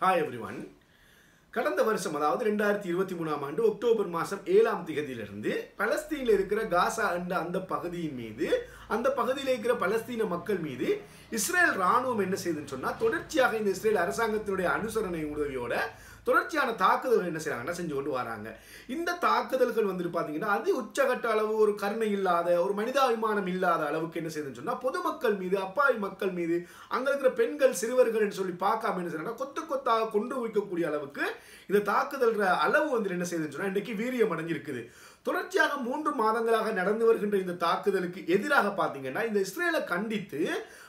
Hi every one கடந்த வருஷம் அதாவது ரெண்டாயிரத்தி இருபத்தி மூணாம் ஆண்டு அக்டோபர் மாதம் ஏழாம் திகதியிலிருந்து பலஸ்தீனில் இருக்கிற காசா என்ற அந்த பகுதியின் மீது அந்த பகுதியில் இருக்கிற பலஸ்தீன மக்கள் மீது இஸ்ரேல் ராணுவம் என்ன செய்யுதுன்னு சொன்னால் தொடர்ச்சியாக இந்த இஸ்ரேல் அரசாங்கத்தினுடைய அனுசரணை உதவியோட தொடர்ச்சியான தாக்குதல்கள் என்ன செய்கிறாங்கன்னா செஞ்சு கொண்டு வராங்க? இந்த தாக்குதல்கள் வந்துட்டு பார்த்தீங்கன்னா அதி உச்சகட்ட அளவு ஒரு கருணை இல்லாத ஒரு மனிதாபிமானம் இல்லாத அளவுக்கு என்ன செய்யுதுன்னு சொன்னால் பொதுமக்கள் மீது அப்பாவி மக்கள் மீது அங்கே இருக்கிற பெண்கள் சிறுவர்கள் சொல்லி பார்க்காம என்ன செய்யறாங்க கொத்து கொத்தாக கொண்டு வைக்கக்கூடிய அளவுக்கு இந்த தாக்குதல் அளவு வந்து என்ன செய்யுதுன்னு சொன்னால் இன்றைக்கு வீரியம் அடைஞ்சிருக்குது. தொடர்ச்சியாக மூன்று மாதங்களாக நடந்து வருகின்ற இந்த தாக்குதலுக்கு எதிராக பார்த்தீங்கன்னா இந்த இஸ்ரேலை கண்டித்து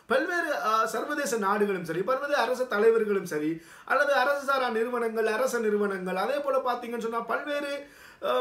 பல்வேறு சர்வதேச நாடுகளும் சரி பல்வேறு அரசு தலைவர்களும் சரி அல்லது அரசு சாரா நிறுவனங்கள் அரச நிறுவனங்கள் அதே போல பார்த்தீங்கன்னு சொன்னால் பல்வேறு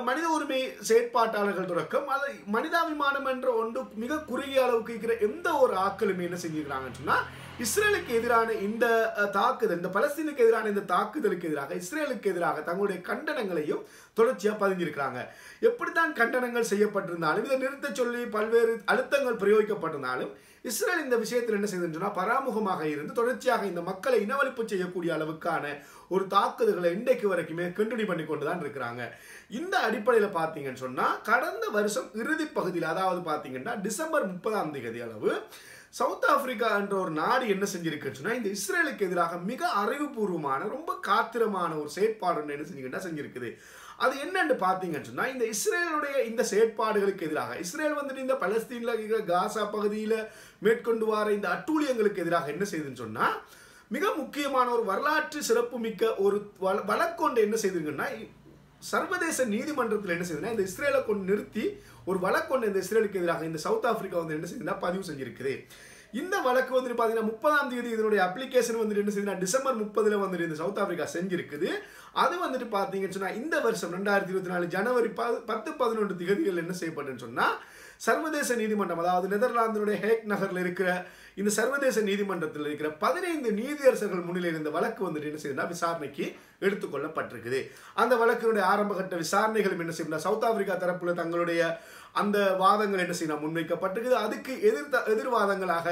மனித உரிமை செயற்பாட்டாளர்கள் தொடக்கம் அது மனிதாபிமானம் என்ற ஒன்று மிக குறுகிய அளவுக்கு இருக்கிற எந்த ஒரு ஆக்களுமே என்ன செஞ்சிருக்கிறாங்கன்னு சொன்னால் இஸ்ரேலுக்கு எதிரான இந்த தாக்குதல் இந்த பலஸ்தீனுக்கு எதிரான இந்த தாக்குதலுக்கு எதிராக இஸ்ரேலுக்கு எதிராக தங்களுடைய கண்டனங்களையும் தொடர்ச்சியாக பதிஞ்சிருக்கிறாங்க. எப்படித்தான் கண்டனங்கள் செய்யப்பட்டிருந்தாலும் இதை நிறுத்த சொல்லி பல்வேறு அழுத்தங்கள் பிரயோகிக்கப்பட்டிருந்தாலும் இஸ்ரேல் இந்த விஷயத்தில் என்ன செய்யுதுன்னு பராமுகமாக இருந்து தொடர்ச்சியாக இந்த மக்களை இனவழிப்பு செய்யக்கூடிய அளவுக்கான ஒரு தாக்குதல்களை இன்றைக்கு வரைக்குமே கண்டினியூ பண்ணி கொண்டு தான் இருக்கிறாங்க. இந்த அடிப்படையில் பார்த்தீங்கன்னு சொன்னால் கடந்த வருஷம் இறுதி பகுதியில் அதாவது பார்த்தீங்கன்னா டிசம்பர் முப்பதாம் தேதி அளவு சவுத் ஆப்பிரிக்கா என்ற ஒரு நாடு என்ன செஞ்சிருக்குன்னு இந்த இஸ்ரேலுக்கு எதிராக மிக அறிவுபூர்வமான ரொம்ப காத்திரமான ஒரு செயற்பாடு என்ன செஞ்சுக்கிட்டா செஞ்சிருக்குது? அது என்னன்னு பார்த்தீங்கன்னு சொன்னால் இந்த இஸ்ரேலுடைய இந்த செயற்பாடுகளுக்கு எதிராக இஸ்ரேல் வந்துட்டு இந்த பலஸ்தீனில் இருக்கிற காசா பகுதியில் மேற்கொண்டு வர இந்த அட்டூழியங்களுக்கு எதிராக என்ன செய்யுதுன்னு சொன்னால் மிக முக்கியமான ஒரு வரலாற்று சிறப்புமிக்க ஒரு வழ- வழக்கொண்டு என்ன செய்திருக்குன்னா சர்வதேச நீதிமன்றத்தில் என்ன செய்யுதுன்னா இந்த இஸ்ரேலை கொண்டு நிறுத்தி ஒரு வழக்கொண்டு இந்த இஸ்ரேலுக்கு எதிராக இந்த சவுத் ஆஃப்ரிக்கா வந்து என்ன செய்யுதுன்னா பதிவு செஞ்சிருக்குது. இந்த வழக்கு வந்துட்டு பார்த்தீங்கன்னா முப்பதாம் தேதி இதனுடைய அப்ளிகேஷன் வந்துட்டு என்ன செய்யுதுன்னா டிசம்பர் முப்பதில் வந்துட்டு இந்த சவுத் ஆப்பிரிக்கா செஞ்சிருக்குது. அது வந்துட்டு பார்த்தீங்கன்னு சொன்னால் இந்த வருஷம் ரெண்டாயிரத்தி இருபத்தி நாலு ஜனவரி ப- பத்து பதினொன்று திகதிகள் என்ன செய்யப்பட்டுன்னு சொன்னால் சர்வதேச நீதிமன்றம் அதாவது நெதர்லாந்தினுடைய ஹேக் நகரில் இருக்கிற இந்த சர்வதேச நீதிமன்றத்தில் இருக்கிற பதினைந்து நீதியரசர்கள் முன்னிலையில் இந்த வழக்கு வந்துட்டு என்ன செய்யுதுன்னா விசாரணைக்கு எடுத்துக்கொள்ளப்பட்டிருக்குது. அந்த வழக்கினுடைய ஆரம்பகட்ட விசாரணைகளும் என்ன செய்யணும் சவுத் ஆப்பிரிக்கா தரப்புல தங்களுடைய அந்த வாதங்கள் என்ன செய்யணும் முன்வைக்கப்பட்டிருக்குது. அதுக்கு எதிர் எதிர்வாதங்களாக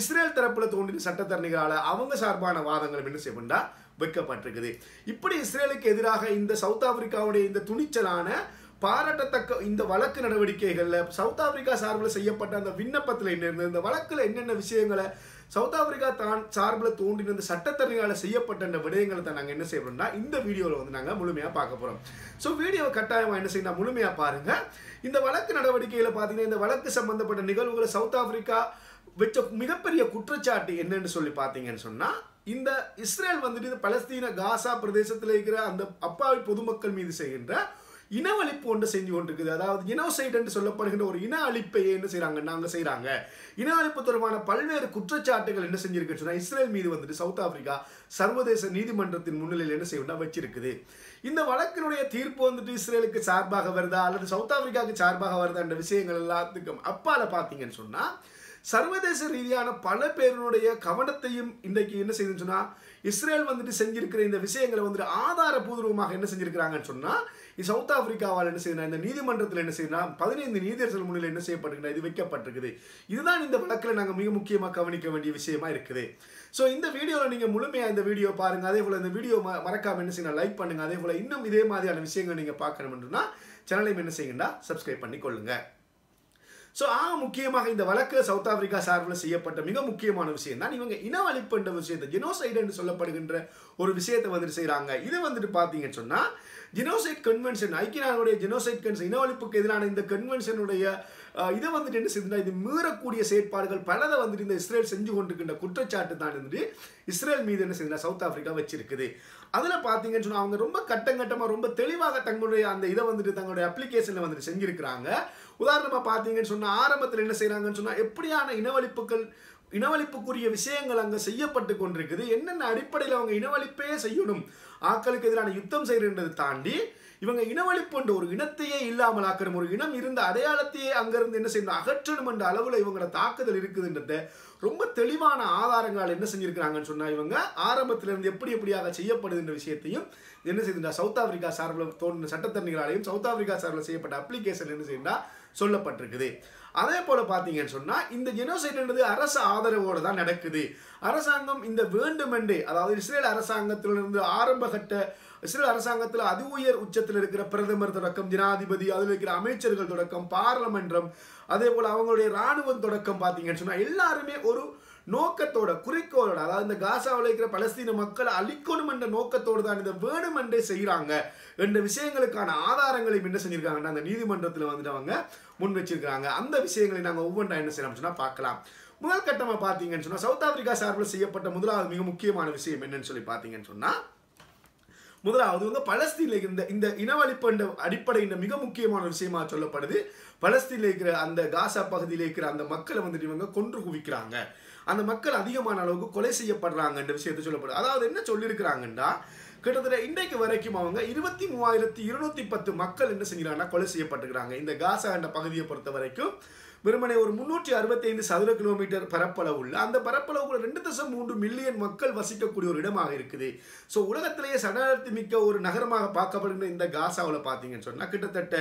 இஸ்ரேல் தரப்பில் தோன்றின சட்டத்தரணிகளால் அவங்க சார்பான வாதங்களும் என்ன செய்யணும்னா வைக்கப்பட்டிருக்குது. இப்படி இஸ்ரேலுக்கு எதிராக இந்த சவுத் ஆப்பிரிக்காவுடைய இந்த துணிச்சலான பாராட்டத்தக்க இந்த வழக்கு நடவடிக்கைகளில் சவுத் ஆப்பிரிக்கா சார்பில் செய்யப்பட்ட அந்த விண்ணப்பத்தில் என்ன இருந்தது? இந்த வழக்கில் என்னென்ன விஷயங்களை சவுத் ஆப்பிரிக்கா தான் சார்பில் தோன்றின இந்த சட்டத்தரணியால் செய்யப்பட்ட இந்த விடயங்களை தான் நாங்கள் என்ன செய்யறோம்னா இந்த வீடியோவில் வந்து நாங்கள் முழுமையாக பார்க்க போகிறோம் ஸோ வீடியோவை கட்டாயமாக என்ன செய்யணும் முழுமையாக பாருங்கள் இந்த வழக்கு நடவடிக்கையில் பார்த்தீங்கன்னா இந்த வழக்கு சம்பந்தப்பட்ட நிகழ்வுகளை சவுத் ஆப்பிரிக்கா வச்ச மிகப்பெரிய குற்றச்சாட்டு என்னன்னு சொல்லி பார்த்தீங்கன்னு சொன்னால் இந்த இஸ்ரேல் வந்துட்டு பலஸ்தீன காசா பிரதேசத்தில் இருக்கிற அந்த அப்பாவி பொதுமக்கள் மீது செய்கின்ற இன அழிப்பு ஒன்று செஞ்சு கொண்டிருக்குது. அதாவது இனோசைட் என்று சொல்லப்படுகின்ற ஒரு இன அழிப்பை என்ன செய்கிறாங்க நாங்கள் செய்கிறாங்க இன அழிப்பு தொடர்பான பல்வேறு குற்றச்சாட்டுகள் என்ன செஞ்சிருக்குன்னு சொன்னால் இஸ்ரேல் மீது வந்துட்டு சவுத் ஆப்பிரிக்கா சர்வதேச நீதிமன்றத்தின் முன்னிலையில் என்ன செய்யணும்னா வச்சிருக்குது. இந்த வழக்கினுடைய தீர்ப்பு வந்துட்டு இஸ்ரேலுக்கு சார்பாக வருதா? அல்லது சவுத் ஆப்பிரிக்காவுக்கு சார்பாக வருதா என்ற விஷயங்கள் எல்லாத்துக்கும் அப்பால பார்த்தீங்கன்னு சொன்னால் சர்வதேச ரீதியான பல பேருடைய கவனத்தையும் இன்றைக்கு என்ன செய்யுதுன்னு சொன்னால் இஸ்ரேல் வந்துட்டு செஞ்சிருக்கிற இந்த விஷயங்களை வந்துட்டு ஆதாரபூர்வமாக என்ன செஞ்சிருக்கிறாங்கன்னு சொன்னால் சவுத் ஆப்பிரிக்காவால் என்ன செய்யணும் இந்த நீதிமன்றத்தில் என்ன செய்யணும் பதினைந்து நீதியரசர்கள் முன்னிலை என்ன செய்யப்பட்டிருக்குன்னா இது வைக்கப்பட்டிருக்குது. இதுதான் இந்த வழக்கில் நாங்கள் மிக முக்கியமாக கவனிக்க வேண்டிய விஷயமா இருக்குது. ஸோ இந்த வீடியோவில் நீங்கள் முழுமையாக இந்த வீடியோ பாருங்கள் அதே போல் இந்த வீடியோ மறக்காமல் என்ன செய்யணும் லைக் பண்ணுங்கள் அதே போல் இன்னும் இதே மாதிரியான விஷயங்கள் நீங்கள் பார்க்கணும்னா சேனலையும் என்ன செய்யுங்கடா சப்ஸ்கிரைப் பண்ணி கொள்ளுங்கள் ஸோ ஆக முக்கியமாக இந்த வழக்கு சவுத் ஆப்பிரிக்கா சார்பில் செய்யப்பட்ட மிக முக்கியமான விஷயம் தான் இவங்க இனவழிப்பு என்ற விஷயத்தை ஜெனோசைடு என்று சொல்லப்படுகின்ற ஒரு விஷயத்தை வந்துட்டு செய்கிறாங்க இது வந்துட்டு பார்த்தீங்கன்னு சொன்னால் ஜெனோசைட் கன்வென்ஷன் ஐக்கிய நாடுடைய ஜெனோசைட் கன்வென்ஷன் இனவழிப்புக்கு எதிரான இந்த கன்வென்ஷனுடைய இதை வந்துட்டு என்ன செய்யுதுன்னா இது மீறக்கூடிய செயற்பாடுகள் பலதை வந்துட்டு இந்த இஸ்ரேல் செஞ்சு கொண்டிருக்கின்ற குற்றச்சாட்டு தான் வந்துட்டு இஸ்ரேல் மீது என்ன செய்யுதுன்னா சவுத் ஆப்பிரிக்கா வச்சிருக்குது. அதில் பார்த்தீங்கன்னு சொன்னால் அவங்க ரொம்ப கட்டங்கட்டமாக ரொம்ப தெளிவாக தங்களுடைய அந்த இதை வந்துட்டு தங்களுடைய அப்ளிகேஷனில் வந்துட்டு செஞ்சுருக்கிறாங்க. உதாரணமாக பார்த்தீங்கன்னு சொன்னால் ஆரம்பத்தில் என்ன செய்கிறாங்கன்னு சொன்னால் எப்படியான இனவழிப்புகள் இனவழிப்புக்குரிய விஷயங்கள் அங்கே செய்யப்பட்டு கொண்டிருக்குது என்னென்ன அடிப்படையில் அவங்க இனவழிப்பே செய்யணும் ஆக்களுக்கு எதிரான யுத்தம் செய்கிறன்றது தாண்டி இவங்க இனவழிப்பு என்ற ஒரு இனத்தையே இல்லாமல் ஆக்கணும் ஒரு இனம் இருந்த அடையாளத்தையே அங்கிருந்து என்ன செய்யணும் அகற்றணும் என்ற அளவில் இவங்களோட தாக்குதல் இருக்குதுன்றத ரொம்ப தெளிவான ஆதாரங்களால் என்ன செஞ்சுருக்கிறாங்கன்னு சொன்னால் இவங்க ஆரம்பத்திலிருந்து எப்படி எப்படியாக செய்யப்படுதுன்ற விஷயத்தையும் என்ன செய்யுதுண்டா சவுத் ஆப்பிரிக்கா சார்பில் தோன்றின சட்டத்தரணிகளாலையும் சவுத் ஆப்பிரிக்கா சார்பில் செய்யப்பட்ட அப்ளிகேஷன் என்ன செய்யுண்டா சொல்லப்பட்டிருக்குது. அதே போல் பார்த்தீங்கன்னு சொன்னால் இந்த ஜெனோசைட்ன்றது அரசு ஆதரவோடு தான் நடக்குது. அரசாங்கம் இந்த வேண்டுமென்றே அதாவது இஸ்ரேல் அரசாங்கத்திலிருந்து ஆரம்ப கட்ட இஸ்ரேல் அரசாங்கத்தில் அதி உயர் உச்சத்தில் இருக்கிற பிரதமர் தொடக்கம் ஜனாதிபதி அதில் இருக்கிற அமைச்சர்கள் தொடக்கம் பாராளுமன்றம் அதே போல் அவங்களுடைய ராணுவம் தொடக்கம் பார்த்தீங்கன்னு சொன்னால் எல்லாருமே ஒரு நோக்கத்தோட குறிக்கோளோட அதாவது இந்த காசாவில் இருக்கிற பலஸ்தீன மக்களை அழிக்கணும் என்ற நோக்கத்தோடு தான் இந்த வேணுமென்றே செய்கிறாங்க என்ற விஷயங்களுக்கான ஆதாரங்களை என்ன செஞ்சிருக்காங்கன்னா அந்த நீதிமன்றத்தில் வந்துட்டு அவங்க முன் வச்சிருக்கிறாங்க அந்த விஷயங்களை நாங்கள் ஒவ்வொன்றா என்ன செய்யலாம் பார்க்கலாம். முதல் கட்டமாக பார்த்தீங்கன்னு சொன்னா சவுத் ஆப்பிரிக்கா சார்பில் செய்யப்பட்ட முதலாவது மிக முக்கியமான விஷயம் என்னன்னு சொல்லி பார்த்தீங்கன்னு சொன்னா முதலாவது வந்து பலஸ்தீனில் இந்த இந்த இனவழிப்பு என்ற அடிப்படையின் மிக முக்கியமான விஷயமா சொல்லப்படுது. பலஸ்தீனில் இருக்கிற அந்த காசா பகுதியில் இருக்கிற அந்த மக்களை வந்துட்டு இவங்க கொன்று குவிக்கிறாங்க. அந்த மக்கள் அதிகமான அளவுக்கு கொலை செய்யப்படுறாங்கன்ற விஷயத்த விஷயத்தை சொல்லப்படுது. அதாவது என்ன சொல்லியிருக்கிறாங்கன்னா கிட்டத்தட்ட இன்றைக்கு வரைக்கும் அவங்க இருபத்தி மூவாயிரத்தி இருநூத்தி பத்து மக்கள் என்ன செஞ்சுக்கிறாங்கன்னா கொலை செய்யப்பட்டுக்கிறாங்க இந்த காசா என்ற பகுதியை பொறுத்த வரைக்கும் வெறுமனே ஒரு முன்னூற்றி அறுபத்தைந்து சதுர கிலோமீட்டர் பரப்பளவு உள்ள அந்த பரப்பளவுக்குள்ள ரெண்டு தசம் மூன்று மில்லியன் மக்கள் வசிக்கக்கூடிய ஒரு இடமாக இருக்குது. ஸோ உலகத்திலேயே சடலத்து மிக்க ஒரு நகரமாக பார்க்கப்படுகிற இந்த காசாவில் பார்த்தீங்கன்னு சொன்னால் கிட்டத்தட்ட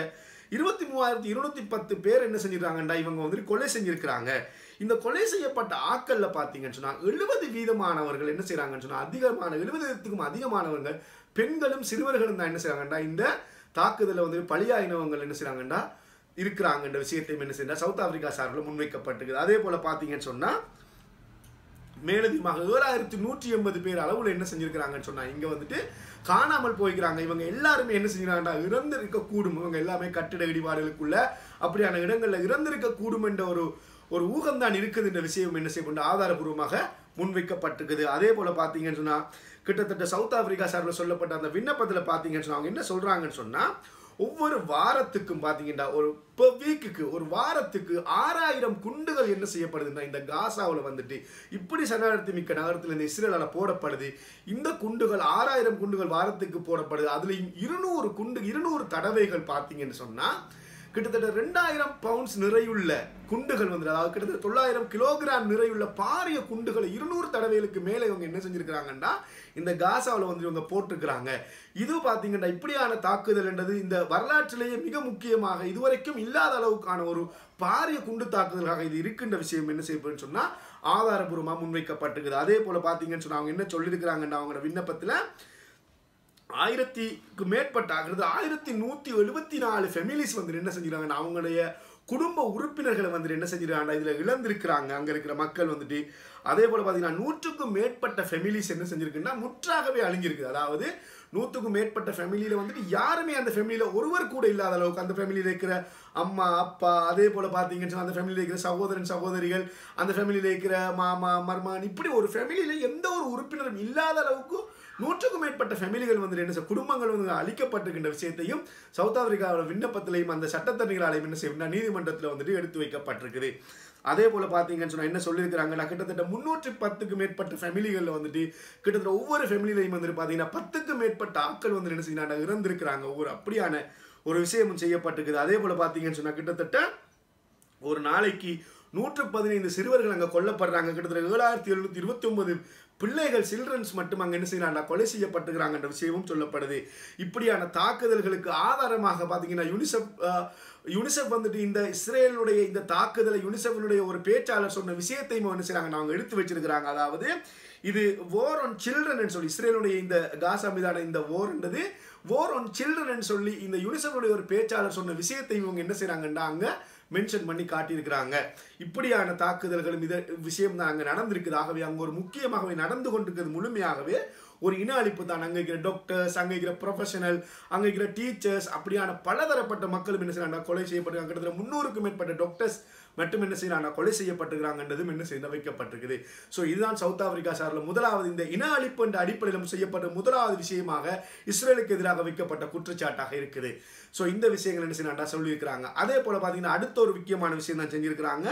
இருபத்தி மூவாயிரத்தி இருநூத்தி பத்து பேர் என்ன செஞ்சிருக்காங்கண்டா இவங்க வந்துட்டு கொலை செஞ்சிருக்கிறாங்க. இந்த கொலை செய்யப்பட்ட ஆக்கள்ல பார்த்தீங்கன்னு சொன்னா எழுபது வீதமானவர்கள் என்ன செய்றாங்கன்னு சொன்னா அதிகமான எழுபதுக்கும் அதிகமானவர்கள் பெண்களும் சிறுவர்களும் தான் என்ன செய்கிறாங்கன்னா இந்த தாக்குதலில் வந்து பலியாயினவங்கள் என்ன செய்கிறாங்கன்னா இருக்கிறாங்கன்ற விஷயத்தை என்ன செய்யறா சவுத் ஆப்பிரிக்கா சார்பில் முன்வைக்கப்பட்டிருக்குது. அதே போல பார்த்தீங்கன்னு சொன்னா மேலதிகமாக ஏழாயிரத்தி நூற்றி எண்பது பேர் அளவுல என்ன செஞ்சிருக்கிறாங்கன்னு சொன்னா இங்க வந்துட்டு காணாமல் போய்க்கிறாங்க. இவங்க எல்லாருமே என்ன செஞ்சுக்கிறாங்கடா இறந்திருக்க கூடும் இவங்க எல்லாமே கட்டிட இடிபாடுகளுக்குள்ள அப்படியான இடங்களில் இறந்திருக்க கூடும் என்ற ஒரு ஒரு ஊகம் தான் இருக்குது என்ற விஷயம் என்ன செய்யப்பட்ட ஆதாரபூர்வமாக முன்வைக்கப்பட்டிருக்குது. அதே போல் பார்த்தீங்கன்னு சொன்னால் கிட்டத்தட்ட சவுத் ஆப்பிரிக்கா சார்பில் சொல்லப்பட்ட அந்த விண்ணப்பத்தில் பார்த்தீங்கன்னு சொன்னால் அவங்க என்ன சொல்கிறாங்கன்னு சொன்னால் ஒவ்வொரு வாரத்துக்கும் பார்த்தீங்கன்னா ஒரு இப்போ வீக்குக்கு ஒரு வாரத்துக்கு ஆறாயிரம் குண்டுகள் என்ன செய்யப்படுதுன்னா இந்த காசாவில் வந்துட்டு இப்படி சனாரத்தி மிக்க நகரத்தில் இந்த இஸ்ரேலால் போடப்படுது. இந்த குண்டுகள் ஆறாயிரம் குண்டுகள் வாரத்துக்கு போடப்படுது. அதுலேயும் இருநூறு குண்டு இருநூறு தடவைகள் பார்த்தீங்கன்னு சொன்னால் கிட்டத்தட்ட ரெண்டாயிரம் பவுண்ட்ஸ் நிறையுள்ள குண்டுகள் வந்து அதாவது கிட்டத்தட்ட தொள்ளாயிரம் கிலோகிராம் நிறையுள்ள பாரிய குண்டுகளை இருநூறு தடவைகளுக்கு மேலே இவங்க என்ன செஞ்சிருக்கிறாங்கன்னா இந்த காசாவில் வந்து இவங்க போட்டிருக்கிறாங்க. இது பார்த்தீங்கன்னா இப்படியான தாக்குதல் என்றது இந்த வரலாற்றிலேயே மிக முக்கியமாக இதுவரைக்கும் இல்லாத அளவுக்கான ஒரு பாரிய குண்டு தாக்குதலாக இது இருக்கின்ற விஷயம் என்ன செய்யப்படுன்னு சொன்னால் ஆதாரபூர்வமாக முன்வைக்கப்பட்டிருக்குது. அதே போல் பார்த்தீங்கன்னு சொன்னால் அவங்க என்ன சொல்லியிருக்கிறாங்கன்னா அவங்களோட விண்ணப்பத்தில் ஆயிரத்திக்கு மேற்பட்ட ஆகிறது. ஆயிரத்தி நூற்றி எழுபத்தி நாலு ஃபெமிலிஸ் வந்து என்ன செஞ்சுருக்காங்கன்னா அவங்களுடைய குடும்ப உறுப்பினர்களை வந்துட்டு என்ன செஞ்சிருக்காங்க இதில் இழந்திருக்கிறாங்க. அங்கே இருக்கிற மக்கள் வந்துட்டு அதே போல் பார்த்தீங்கன்னா நூற்றுக்கும் மேற்பட்ட ஃபெமிலிஸ் என்ன செஞ்சுருக்குன்னா முற்றாகவே அழிஞ்சிருக்குது அதாவது நூற்றுக்கும் மேற்பட்ட ஃபேமிலியில் வந்துட்டு யாருமே அந்த ஃபேமிலியில் ஒருவர் கூட இல்லாத அளவுக்கு அந்த ஃபேமிலியில் இருக்கிற அம்மா அப்பா அதே போல் பார்த்தீங்கன்னு சொன்னால் அந்த ஃபேமிலியில் இருக்கிற சகோதரன் சகோதரிகள் அந்த ஃபேமிலியில் இருக்கிற மாமா மர்மான் இப்படி ஒரு ஃபேமிலியில் எந்த ஒரு உறுப்பினரும் இல்லாத அளவுக்கு நூற்றுக்கும் மேற்பட்ட ஃபேமிலிகள் வந்து என்ன செய்ய குடும்பங்கள் வந்து அழிக்கப்பட்டிருக்கின்ற விஷயத்தையும் சவுத் ஆப்பிரிக்காவோட விண்ணப்பத்திலையும் அந்த சட்டத்தரணிகளாலையும் என்ன செய்யணும்னா நீதிமன்றத்தில் வந்துட்டு எடுத்து வைக்கப்பட்டிருக்குது. அதே போல் பார்த்தீங்கன்னு சொன்னால் என்ன சொல்லியிருக்கிறாங்கன்னா கிட்டத்தட்ட முன்னூற்றி பத்துக்கு மேற்பட்ட ஃபேமிலிகளில் வந்துட்டு கிட்டத்தட்ட ஒவ்வொரு ஃபேமிலியிலையும் வந்துட்டு பார்த்தீங்கன்னா பத்துக்கு மேற்பட்ட ஆட்கள் வந்து என்ன செய்யறாங்க இறந்திருக்கிறாங்க. ஒவ்வொரு அப்படியான ஒரு விஷயமும் செய்யப்பட்டிருக்குது. அதே போல் பார்த்தீங்கன்னு சொன்னால் கிட்டத்தட்ட ஒரு நாளைக்கு நூற்று பதினைந்து சிறுவர்கள் அங்கே கொல்லப்படுறாங்க. கிட்டத்தட்ட ஏழாயிரத்தி எழுநூத்தி இருபத்தி ஒன்பது பிள்ளைகள் சில்ட்ரன்ஸ் மட்டும் அங்கே என்ன செய்யறாங்க கொலை செய்யப்பட்டுக்கிறாங்கன்ற விஷயமும் சொல்லப்படுது. இப்படியான தாக்குதல்களுக்கு ஆதாரமாக பார்த்தீங்கன்னா யுனிசெஃப் யுனிசெஃப் வந்துட்டு இந்த இஸ்ரேலுடைய இந்த தாக்குதலை யுனிசெஃபினுடைய ஒரு பேச்சாளர் சொன்ன விஷயத்தையும் என்ன செய்றாங்க? அவங்க எடுத்து வச்சிருக்கிறாங்க. அதாவது இது war ஆன் சில்ட்ரன் சொல்லி இஸ்ரேலுடைய இந்த காசா மீதான இந்த ஓர்ன்றது war ஆன் சில்ட்ரன் சொல்லி இந்த யுனிசெஃபுடைய ஒரு பேச்சாளர் சொன்ன விஷயத்தையும் இவங்க என்ன செய்றாங்கன்னா அங்கே மென்ஷன் பண்ணி காட்டியிருக்கிறாங்க. இப்படியான தாக்குதல்களும் மித விஷயம் தான் அங்கே நடந்திருக்குது. ஆகவே அங்கே ஒரு முக்கியமாகவே நடந்து கொண்டிருக்கிறது முழுமையாகவே. ஒரு இன அழிப்பு தான். அங்கே இருக்கிற டாக்டர்ஸ் அங்கே இருக்கிற ப்ரொஃபஷனல் அங்கே இருக்கிற டீச்சர்ஸ் அப்படியான பலதரப்பட்ட மக்களும் என்ன செய்யறாங்க கொலை செய்யப்பட்டிருக்காங்க. கிட்டத்தட்ட முன்னூறுக்கும் மேற்பட்ட டாக்டர்ஸ் மட்டும் என்ன செய்யறாங்க கொலை செய்யப்பட்டிருக்கிறாங்கன்றதும் என்ன செய்ய வைக்கப்பட்டிருக்குது. ஸோ இதுதான் சவுத் ஆப்பிரிக்கா சார்பில் முதலாவது இந்த இன அழிப்பு என்ற அடிப்படையில் செய்யப்பட்ட முதலாவது விஷயமாக இஸ்ரேலுக்கு எதிராக வைக்கப்பட்ட குற்றச்சாட்டாக இருக்குது. ஸோ இந்த விஷயங்கள் என்ன செய்யறாங்க சொல்லியிருக்கிறாங்க. அதே போல பார்த்தீங்கன்னா அடுத்த ஒரு முக்கியமான விஷயம் தான் செஞ்சிருக்கிறாங்க.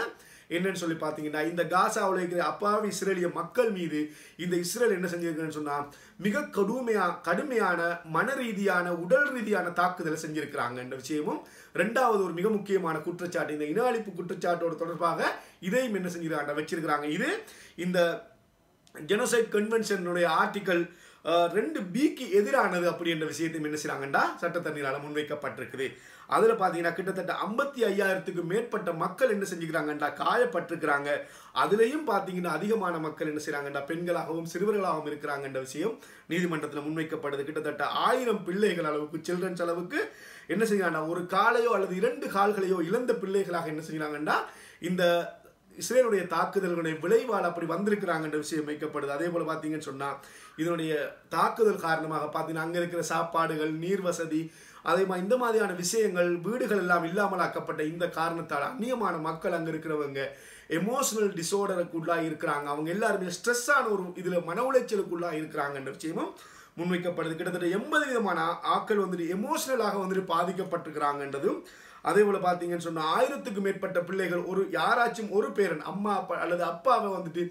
என்னன்னு சொல்லி பார்த்தீங்கன்னா இந்த காசாவில் இருக்கிற அப்பாவி இஸ்ரேலிய மக்கள் மீது இந்த இஸ்ரேல் என்ன செஞ்சிருக்குன்னு சொன்னால் மிக கடுமையா கடுமையான மன ரீதியான உடல் ரீதியான தாக்குதலை செஞ்சிருக்கிறாங்க. என்ற விஷயமும் ரெண்டாவது ஒரு மிக முக்கியமான குற்றச்சாட்டு. இந்த இன அழிப்பு குற்றச்சாட்டோட தொடர்பாக இதையும் என்ன செஞ்சிருக்காங்க வச்சிருக்கிறாங்க. இது இந்த ஜெனோசைட் கன்வென்ஷனுடைய ஆர்டிக்கல் ரெண்டு பிக்கு எதிரானது அப்படின்ற விஷயத்தையும் என்ன செய்கிறாங்கண்டா சட்டத்தண்ணீரால் முன்வைக்கப்பட்டிருக்குது. அதில் பார்த்தீங்கன்னா கிட்டத்தட்ட ஐம்பத்தி ஐயாயிரத்துக்கு மேற்பட்ட மக்கள் என்ன செஞ்சுக்கிறாங்கண்டா காயப்பட்டிருக்கிறாங்க. அதுலேயும் பார்த்தீங்கன்னா அதிகமான மக்கள் என்ன செய்கிறாங்கண்டா பெண்களாகவும் சிறுவர்களாகவும் இருக்கிறாங்கன்ற விஷயம் நீதிமன்றத்தில் முன்வைக்கப்படுது. கிட்டத்தட்ட ஆயிரம் பிள்ளைகள் அளவுக்கு சில்ட்ரன்ஸ் அளவுக்கு என்ன செய்யறாங்கன்னா ஒரு காலையோ அல்லது இரண்டு கால்களையோ இழந்த பிள்ளைகளாக என்ன செய்கிறாங்கண்டா இந்த இஸ்ரேலுடைய தாக்குதல்களுடைய விளைவால் அப்படி வந்திருக்கிறாங்கன்ற விஷயம் வைக்கப்படுது. அதே போல் பார்த்தீங்கன்னு சொன்னால் இதனுடைய தாக்குதல் காரணமாக பார்த்தீங்கன்னா அங்கே இருக்கிற சாப்பாடுகள் நீர் வசதி அதே மாதிரி இந்த மாதிரியான விஷயங்கள் வீடுகள் எல்லாம் இல்லாமல் ஆக்கப்பட்ட இந்த காரணத்தால் அந்நியமான மக்கள் அங்கே இருக்கிறவங்க எமோஷனல் டிசார்டருக்குள்ளாக இருக்கிறாங்க. அவங்க எல்லாருமே ஸ்ட்ரெஸ்ஸான ஒரு இதில் மன உளைச்சலுக்குள்ளாக இருக்கிறாங்கன்ற விஷயமும் முன்வைக்கப்படுது. கிட்டத்தட்ட எண்பது விதமான ஆக்கள் ஆட்கள் வந்துட்டு எமோஷனலாக வந்துட்டு பாதிக்கப்பட்டிருக்கிறாங்கன்றதும் அதே போல் பார்த்தீங்கன்னு சொன்னால் ஆயிரத்துக்கு மேற்பட்ட பிள்ளைகள் ஒரு யாராச்சும் ஒரு பேரன் அம்மா அப்பா அல்லது அப்பாவை வந்துட்டு